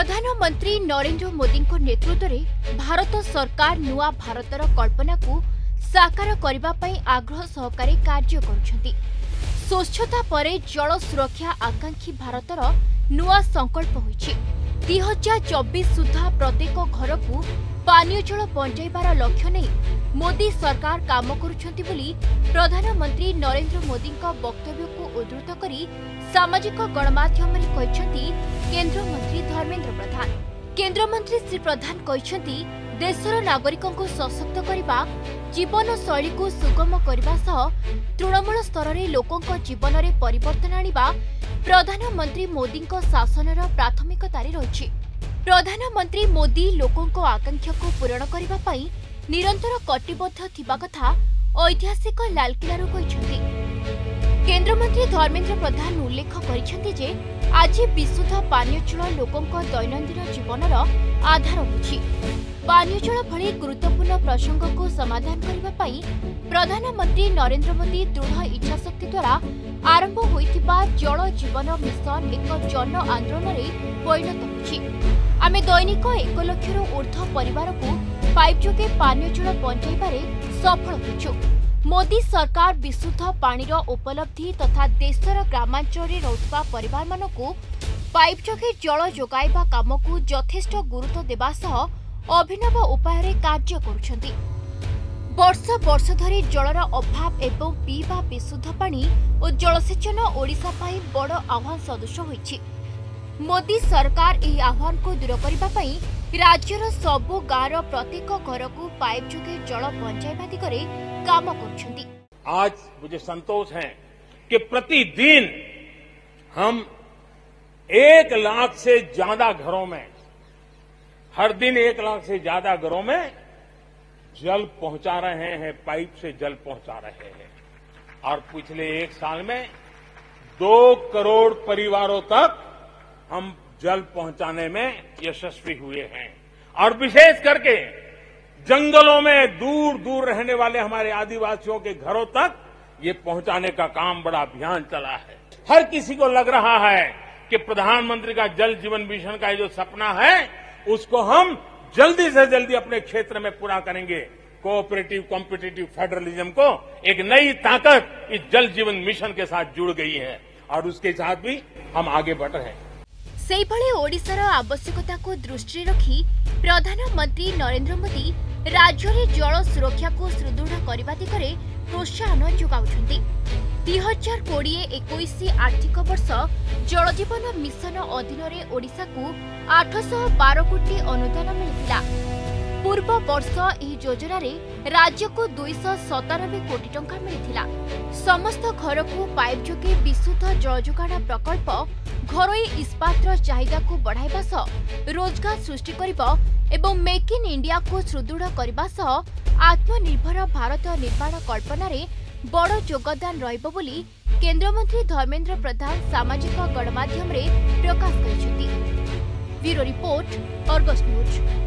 ପ୍ରଧାନମନ୍ତ୍ରୀ ନରେନ୍ଦ୍ର ମୋଦିଙ୍କ ନେତୃତ୍ୱରେ ଭାରତ ସରକାର ନୂଆ ଭାରତର କଳ୍ପନାକୁ ସାକାର କରିବା ପାଇଁ ଆଗ୍ରହ ସହକାରେ କାର୍ଯ୍ୟ କରୁଛନ୍ତି। ସ୍ୱଚ୍ଛତା ପରେ ଜଳ ସୁରକ୍ଷା ଆକାଂକ୍ଷୀ ଭାରତର ନୂଆ ସଂକଳ୍ପ ହୋଇଛି। ଦୁଇ ହଜାର ଚବିଶ ସୁଦ୍ଧା ପ୍ରତ୍ୟେକ ଘରକୁ ପାନୀୟ ଜଳ ପହଞ୍ଚାଇବାର ଲକ୍ଷ୍ୟ ନେଇ ମୋଦି ସରକାର କାମ କରୁଛନ୍ତି ବୋଲି ପ୍ରଧାନମନ୍ତ୍ରୀ ନରେନ୍ଦ୍ର ମୋଦିଙ୍କ ବକ୍ତବ୍ୟକୁ ଉଦ୍ଧୃତ କରି ସାମାଜିକ ଗଣମାଧ୍ୟମରେ କହିଛନ୍ତି କେନ୍ଦ୍ରମନ୍ତ୍ରୀ ଧର୍ମେନ୍ଦ୍ର ପ୍ରଧାନ। କେନ୍ଦ୍ରମନ୍ତ୍ରୀ ଶ୍ରୀ ପ୍ରଧାନ କହିଛନ୍ତି ଦେଶର ନାଗରିକଙ୍କୁ ସଶକ୍ତ କରିବା ଜୀବନଶୈଳୀକୁ ସୁଗମ କରିବା ସହ ତୃଣମୂଳ ସ୍ତରରେ ଲୋକଙ୍କ ଜୀବନରେ ପରିବର୍ତ୍ତନ ଆଣିବା ପ୍ରଧାନମନ୍ତ୍ରୀ ମୋଦିଙ୍କ ଶାସନର ପ୍ରାଥମିକତାରେ ରହିଛି। ପ୍ରଧାନମନ୍ତ୍ରୀ ମୋଦି ଲୋକଙ୍କ ଆକାଂକ୍ଷାକୁ ପୂରଣ କରିବା ପାଇଁ ନିରନ୍ତର କଟିବଦ୍ଧ ଥିବା କଥା ଐତିହାସିକ ଲାଲକିଲ୍ଲାରୁ କହିଛନ୍ତି କେନ୍ଦ୍ରମନ୍ତ୍ରୀ ଧର୍ମେନ୍ଦ୍ର ପ୍ରଧାନ ଉଲ୍ଲେଖ କରିଛନ୍ତି ଯେ ଆଜି ବିଶୁଦ୍ଧ ପାନୀୟ ଜଳ ଲୋକଙ୍କ ଦୈନନ୍ଦିନ ଜୀବନର ଆଧାର ହୋଇଛି ପାନୀୟ ଜଳ ଭଳି ଗୁରୁତ୍ୱପୂର୍ଣ୍ଣ ପ୍ରସଙ୍ଗକୁ ସମାଧାନ କରିବା ପାଇଁ ପ୍ରଧାନମନ୍ତ୍ରୀ ନରେନ୍ଦ୍ର ମୋଦି ଦୃଢ଼ ଇଚ୍ଛାଶକ୍ତି ଦ୍ୱାରା ଆରମ୍ଭ ହୋଇଥିବା ଜଳ ଜୀବନ ମିଶନ ଏକ ଜନ ଆନ୍ଦୋଳନରେ ପରିଣତ ହୋଇଛି ଆମେ ଦୈନିକ ଏକ ଲକ୍ଷରୁ ଉର୍ଦ୍ଧ୍ୱ ପରିବାରକୁ ପାଇପ୍ ଯୋଗେ ପାନୀୟ ଜଳ ପହଞ୍ଚାଇବାରେ ସଫଳ ହୋଇଛୁ। ମୋଦି ସରକାର ବିଶୁଦ୍ଧ ପାଣିର ଉପଲବ୍ଧି ତଥା ଦେଶର ଗ୍ରାମାଞ୍ଚଳରେ ରହୁଥିବା ପରିବାରମାନଙ୍କୁ ପାଇପ୍ ଯୋଗେ ଜଳ ଯୋଗାଇବା କାମକୁ ଯଥେଷ୍ଟ ଗୁରୁତ୍ୱ ଦେବା ସହ ଅଭିନବ ଉପାୟରେ କାର୍ଯ୍ୟ କରୁଛନ୍ତି। ବର୍ଷ ବର୍ଷ ଧରି ଜଳର ଅଭାବ ଏବଂ ପିଇବା ବିଶୁଦ୍ଧ ପାଣି ଓ ଜଳସେଚନ ଓଡ଼ିଶା ପାଇଁ ବଡ଼ ଆହ୍ୱାନ ସଦୃଶ ହୋଇଛି। ମୋଦି ସରକାର ଏହି ଆହ୍ୱାନକୁ ଦୂର କରିବା ପାଇଁ ରାଜ୍ୟର ସବୁ ଗାଁର ପ୍ରତ୍ୟେକ ଘରକୁ ପାଇପ୍ ଯୋଗେ ଜଳ ପହଞ୍ଚାଇବା ଦିଗରେ କାମ କରୁଛନ୍ତି आज मुझे संतोष है कि प्रतिदिन हम एक लाख से ज्यादा घरों में हर दिन एक लाख से ज्यादा घरों में जल पहुंचा रहे हैं पाइप से जल पहुंचा रहे हैं और पिछले एक साल में दो करोड़ परिवारों तक हम जल पहुँचाने में यशस्वी हुए हैं। और विशेष करके जंगलों में दूर दूर रहने वाले हमारे आदिवासियों के घरों तक ये पहुँचाने का काम बड़ा अभियान चला है। हर किसी को लग रहा है कि प्रधानमंत्री का जल जीवन मिशन का ये जो सपना है, उसको हम जल्दी से जल्दी अपने क्षेत्र में पूरा करेंगे। कोऑपरेटिव कॉम्पिटेटिव फेडरलिज्म को एक नई ताकत इस जल जीवन मिशन के साथ जुड़ गई है। और उसके साथ भी हम आगे बढ़ रहे हैं। ସେହିଭଳି ଓଡ଼ିଶାର ଆବଶ୍ୟକତାକୁ ଦୃଷ୍ଟିରେ ରଖି ପ୍ରଧାନମନ୍ତ୍ରୀ ନରେନ୍ଦ୍ର ମୋଦି ରାଜ୍ୟରେ ଜଳ ସୁରକ୍ଷାକୁ ସୁଦୃଢ଼ କରିବା ଦିଗରେ ପ୍ରୋତ୍ସାହନ ଯୋଗାଉଛନ୍ତି। ଦୁଇ ହଜାର କୋଡ଼ିଏ ଏକୋଇଶ ଆର୍ଥିକ ବର୍ଷ ଜଳଜୀବନ ମିଶନ ଅଧୀନରେ ଓଡ଼ିଶାକୁ ଆଠଶହ ବାର କୋଟି ଅନୁଦାନ ମିଳିଥିଲା। ପୂର୍ବ ବର୍ଷ ଏହି ଯୋଜନାରେ ରାଜ୍ୟକୁ ଦୁଇଶହ ସତାନବେ କୋଟି ଟଙ୍କା ମିଳିଥିଲା। ସମସ୍ତ ଘରକୁ ପାଇପ୍ ଯୋଗେ ବିଶୁଦ୍ଧ ଜଳ ଯୋଗାଣ ପ୍ରକଳ୍ପ ଘରୋଇ ଇସ୍ପାତର ଚାହିଦାକୁ ବଢ଼ାଇବା ସହ ରୋଜଗାର ସୃଷ୍ଟି କରିବ ଏବଂ ମେକ୍ ଇନ୍ ଇଣ୍ଡିଆକୁ ସୁଦୃଢ଼ କରିବା ସହ ଆତ୍ମନିର୍ଭର ଭାରତ ନିର୍ମାଣ କଳ୍ପନାରେ ବଡ଼ ଯୋଗଦାନ ରହିବ ବୋଲି କେନ୍ଦ୍ରମନ୍ତ୍ରୀ ଧର୍ମେନ୍ଦ୍ର ପ୍ରଧାନ ସାମାଜିକ ଗଣମାଧ୍ୟମରେ ପ୍ରକାଶ କରିଛନ୍ତି। Bureau report Argus news.